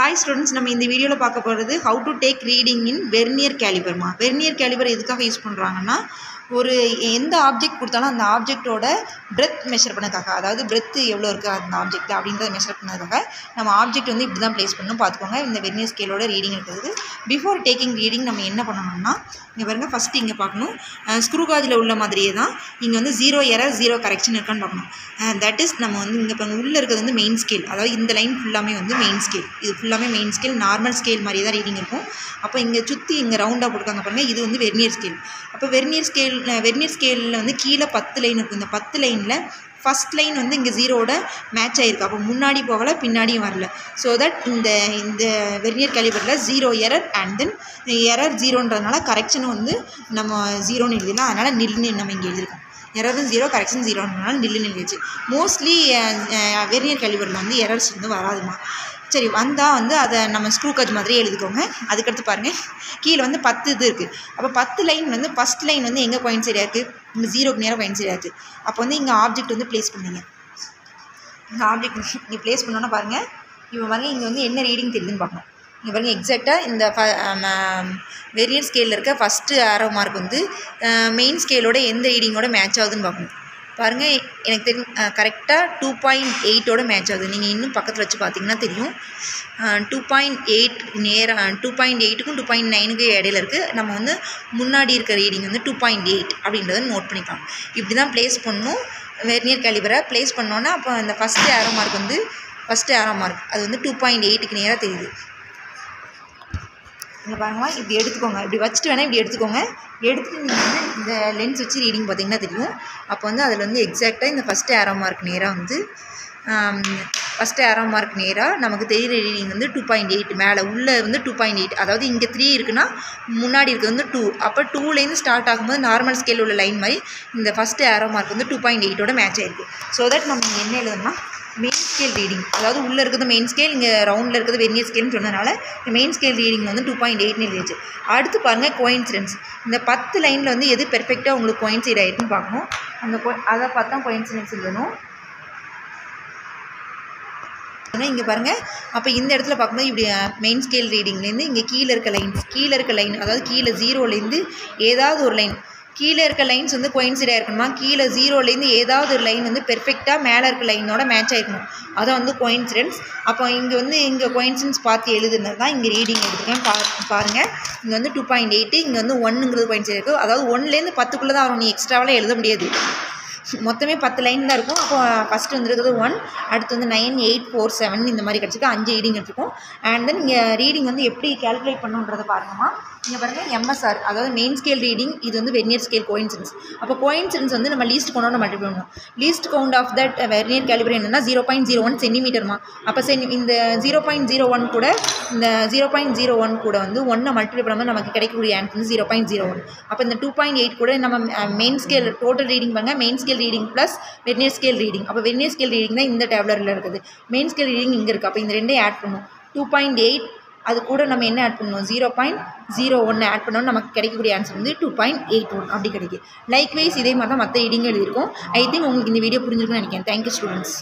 Hi students நம்ம இந்த வீடியோவில் பார்க்க போகிறது how to take reading in vernier கேலிபர்மா vernier caliper எதுக்காக யூஸ் பண்ணுறாங்கன்னா ஒரு எந்த ஆப்ஜெக்ட் கொடுத்தாலும் அந்த ஆப்ஜெக்ட்டோட பிரெத் மெஷர் பண்ணதுக்காக அதாவது பிரெத்து எவ்வளோ இருக்குது அந்த ஆப்ஜெக்ட் அப்படின்றத மெஷர் பண்ணதுக்காக நம்ம ஆப்ஜெக்ட் வந்து இப்படி தான் ப்ளேஸ் பண்ணணும் பார்த்துக்கோங்க. இந்த வெர்னியர் ஸ்கேலோட ரீடிங் இருக்கிறது. பிஃபோர் டேக்கிங் ரீடிங் நம்ம என்ன பண்ணணும்னா இங்கே பாருங்க ஃபஸ்ட்டு இங்கே பார்க்கணும். ஸ்க்ரூ காஜில் உள்ள மாதிரியே தான் இங்கே வந்து ஜீரோ எரர் ஜீரோ கரெக்ஷன் இருக்கான்னு பார்க்கணும். தட் இஸ் நம்ம வந்து இங்கே இப்போ உள்ளே இருக்கிறது வந்து மெயின் ஸ்கேல் அதாவது இந்த லைன் ஃபுல்லாமே வந்து மெயின் ஸ்கேல் இது ஃபுல்லாமே மெயின் ஸ்கேல் நார்மல் ஸ்கேல் மாதிரியே தான் ரீடிங் இருக்கும். அப்போ இங்கே சுற்றி இங்கே ரவுண்டாக போட்டிருக்காங்க பாருங்கள் இது வந்து வெர்னியர் ஸ்கேல் அப்போ வெர்னியர் ஸ்கேல் வெர்னியர் ஸ்கேலில் வந்து கீழே பத்து லைன் இருக்கும் இந்த பத்து லைனில் ஃபஸ்ட் லைன் வந்து இங்கே ஜீரோட மேட்ச் ஆகிருக்கு அப்போ முன்னாடி போகலை பின்னாடியும் வரல. ஸோ தட் இந்த இந்த vernier கேலிபரில் zero error and then error ஜீரோன்றதுனால கரெக்ஷனும் வந்து நம்ம ஜீரோன்னு எழுதிடலாம். அதனால் நில்னு நம்ம இங்கே எழுதிருக்கோம் எரரும் ஜீரோ கரெக்ஷன் ஜீரோனால நில்லு நின்றுச்சு மோஸ்ட்லி வெர்னியர் கேலிபரில் வந்து எரர்ஸ் வந்து வராதுமா. சரி வந்தால் வந்து அதை நம்ம ஸ்க்ரூ கஜ் மாதிரி எழுதிக்கோங்க. அதுக்கடுத்து பாருங்கள் கீழே வந்து பத்து இது இருக்குது அப்போ பத்து லைன் வந்து ஃபஸ்ட் லைன் வந்து எங்கே பாயிண்ட் சரியாக இருக்குது இந்த ஜீரோக்கு நேரம் பாயிண்ட் சரியாக இருக்குது அப்போ வந்து இங்கே ஆப்ஜெக்ட் வந்து ப்ளேஸ் பண்ணுங்க. இந்த ஆப்ஜெக்ட் நீங்கள் ப்ளேஸ் பண்ணோன்னா பாருங்கள் இப்போ பாருங்கள் இங்கே வந்து என்ன ரீடிங் தெரியுதுன்னு பார்க்கணும். இங்கே பாருங்கள் எக்ஸாக்டாக இந்த ஃப வெரியர் ஸ்கேலில் இருக்க ஃபஸ்ட்டு ஆரோ மார்க் வந்து மெயின் ஸ்கேலோட எந்த ரீடிங்கோட மேட்ச் ஆகுதுன்னு பார்க்கணும். பாருங்கள் எனக்கு தெரியும் கரெக்டாக டூ பாயிண்ட் எயிட்டோட மேட்ச் ஆகுது. நீங்கள் இன்னும் பக்கத்தில் வச்சு பார்த்தீங்கன்னா தெரியும். டூ பாயிண்ட் எயிட் நேராக டூ பாயிண்ட் எயிட்டுக்கும் டூ பாயிண்ட் நைனுக்கு இடையில இருக்குது நம்ம வந்து முன்னாடி இருக்க ரீடிங் வந்து டூ பாயிண்ட் எயிட் அப்படின்றத நோட் பண்ணிக்கலாம் இப்படி தான் ப்ளேஸ் பண்ணணும். வெர்னியர் கேலிபரை ப்ளேஸ் பண்ணோன்னா அப்போ அந்த ஃபஸ்ட்டு ஆரோ மார்க் வந்து ஃபஸ்ட்டு ஆரோ மார்க் அது வந்து டூ பாயிண்ட் எயிட்டுக்கு நேராக தெரியுது. இங்கே பாருங்களா இப்படி எடுத்துக்கோங்க. இப்படி வச்சுட்டு வேணால் இப்படி எடுத்துக்கோங்க. எடுத்துட்டு நீங்கள் வந்து இந்த லென்ஸ் வச்சு ரீடிங் பார்த்தீங்கன்னா தெரியும். அப்போ வந்து அதில் வந்து எக்ஸாக்டாக இந்த ஃபஸ்ட்டு ஏரோ மார்க் நேராக வந்து ஃபஸ்ட்டு ஏரோ மார்க் நேராக நமக்கு தெரியிற ரீடிங் வந்து டூ பாயிண்ட் எயிட் மேலே உள்ளே வந்து டூ பாயிண்ட் எயிட் அதாவது இங்கே த்ரீ இருக்குன்னா முன்னாடி இருக்கிறது வந்து டூ அப்போ டூலேருந்து ஸ்டார்ட் ஆகும்போது நார்மல் ஸ்கேல் உள்ள லைன் மாதிரி இந்த ஃபஸ்ட்டு ஏரோ மார்க் வந்து டூ பாயிண்ட் எயிட்டோட மேட்ச் ஆயிருக்கு. ஸோ தட் நம்ம என்ன எழுதணும்னா மெயின் ஸ்கேல் ரீடிங் அதாவது உள்ளே இருக்கிறது மெயின் ஸ்கேல் இங்கே ரவுண்டில் இருக்கிறது வெர்னியர் ஸ்கேல்னு சொன்னதுனால இந்த மெயின் ஸ்கேல் ரீடிங் வந்து டூ பாயிண்ட் எயிட்னு எழுதிச்சு அடுத்து பாருங்கள் கோயின்சிடன்ஸ் இந்த பத்து லைனில் வந்து எது பெர்ஃபெக்டாக உங்களுக்கு கோயின்சைட் ஆகிருக்குன்னு பார்க்கணும். அந்த கோ அதை பார்த்தா கோயின்சிடன்ஸ் எழுதணும் இங்கே பாருங்கள் அப்போ இந்த இடத்துல பார்க்கும்போது இப்படி மெயின் ஸ்கேல் ரீடிங்லேருந்து இங்கே கீழே இருக்க லைன்ஸ் கீழே இருக்க லைன் அதாவது கீழே ஜீரோலேருந்து ஏதாவது ஒரு லைன் கீழே இருக்க லைன்ஸ் வந்து கோயின்சிடாக இருக்கணுமா கீழே ஜீரோலேருந்து ஏதாவது ஒரு லைன் வந்து பெர்ஃபெக்டாக மேலே இருக்க லைனோட மேட்ச் ஆகிருக்கணும் அதான் வந்து கோயின்சிடன்ஸ் அப்போ இங்கே வந்து இங்கே கோயின்சிடன்ஸ் பார்த்து எழுதுனது தான் இங்கே ரீடிங் எடுத்துக்கேன் பா பாருங்கள் இங்கே வந்து டூ பாயிண்ட் எயிட்டு இங்கே வந்து ஒன்றுங்கிறது கோயின்சிட் இருக்குது அதாவது ஒன்லேருந்து பத்துக்குள்ளே தான் வரும். நீ எக்ஸ்ட்ராவெலாம் எழுத முடியாது. மொத்தமே பத்து லைன் தான் இருக்கும். அப்போ ஃபஸ்ட்டு வந்துருக்குது ஒன் அடுத்து வந்து நைன் எயிட் ஃபோர் செவன் இந்த மாதிரி கிடச்சிருக்கு. அஞ்சு ரீடிங் எடுத்துருக்கும் அண்ட் தென் இங்கே ரீடிங் வந்து எப்படி கேல்குலேட் பண்ணுன்றதை பாருங்கம்மா இங்கே பாருங்கள் எம்எஸ்ஆர் அதாவது மெயின் ஸ்கேல் ரீடிங் இது வந்து வெர்னியர் ஸ்கேல் கோயின்சிடன்ஸ் அப்போ கோயின்சிடன்ஸ் வந்து நம்ம லீஸ்ட் கொண்டோட மல்டிபிள் பண்ணணும் least count of that vernier caliper என்னன்னா ஜீரோ பாயிண்ட் ஜீரோ ஒன் சென்டிமீட்டர்மா அப்போ சென் இந்த ஜீரோ பாயிண்ட் ஜீரோ ஒன் கூட இந்த ஜீரோ பாயிண்ட் ஜீரோ ஒன் கூட வந்து ஒன்றை மல்டிபிள் பண்ணும்போது நமக்கு கிடைக்கக்கூடிய ஆன்சர் வந்து ஜீரோ பாயிண்ட் ஜீரோ ஒன் அப்போ இந்த டூ பாயிண்ட் எயிட் கூட நம்ம மெயின் ஸ்கேல் டோட்டல் ரீடிங் பாருங்க main scale reading plus vernier scale reading அப்போ வெர்னியர் ஸ்கேல் ரீடிங் தான் இந்த டேப்லரில் இருக்குது. மெயின் ஸ்கேல் ரீடிங் இங்கே இருக்குது அப்போ இந்த ரெண்டையும் ஆட் பண்ணும். டூ பாயிண்ட் எயிட் அது கூட நம்ம என்ன ஆட் பண்ணுவோம் ஜீரோ பாயிண்ட் ஜீரோ ஒன்று ஆட் பண்ணோம் நமக்கு கிடைக்கக்கூடிய ஆன்சர் வந்து டூ பாயிண்ட் எயிட் ஒன் அப்படி கிடைக்கும். லைக்வைஸ் இதே மாதிரி தான் மற்ற ரீடிங் எழுதியிருக்கோம். ஐ திங்க் உங்களுக்கு இந்த வீடியோ புரிஞ்சிருக்குன்னு நினைக்கிறேன். Thank you students